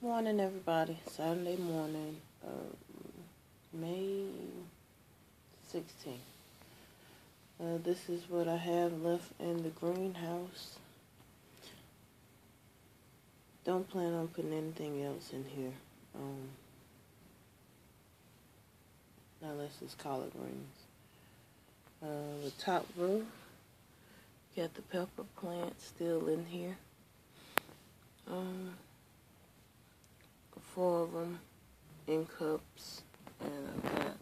Morning, everybody. Saturday morning, uh, May 16th. Uh, this is what I have left in the greenhouse. Don't plan on putting anything else in here. Um, unless it's collard greens. Uh, the top row, got the pepper plant still in here. Um, four of them in cups, and I've got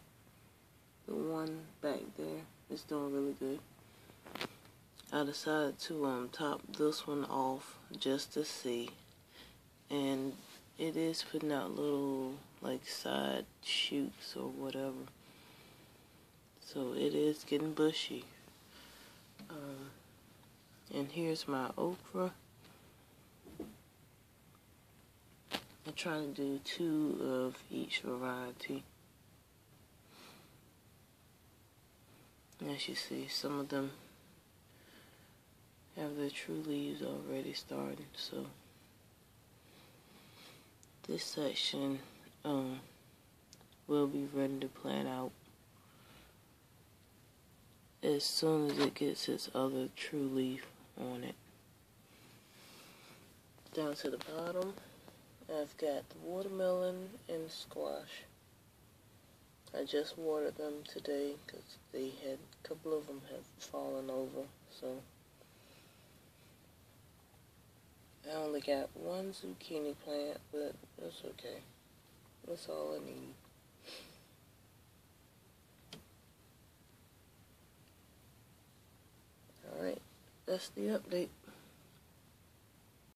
the one back there. It's doing really good. I decided to um, top this one off just to see, and it is putting out little like side shoots or whatever. So it is getting bushy. Um, and here's my okra. I try to do two of each variety. As you see, some of them have their true leaves already starting, so this section um, will be ready to plant out as soon as it gets its other true leaf on it. Down to the bottom. I've got the watermelon and squash. I just watered them today because they had a couple of them have fallen over. So I only got one zucchini plant, but that's okay. That's all I need. Alright, that's the update.